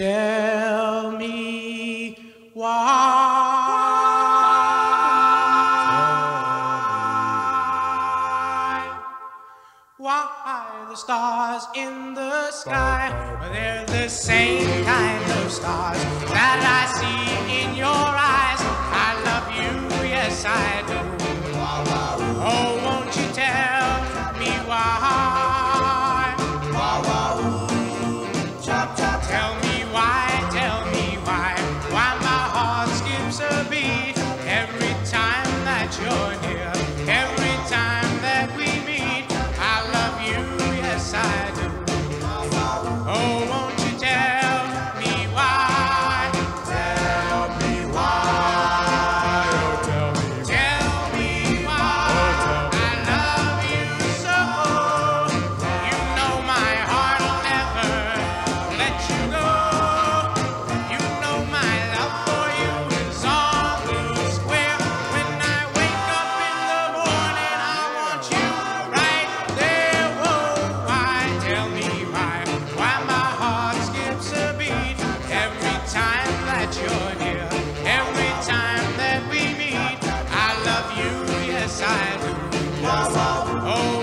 Tell me why. Why the stars in the sky? They're the same kind of stars that I see in your eyes. I love you, yes I do. Oh. you, yes I do. Yes, I do. Oh.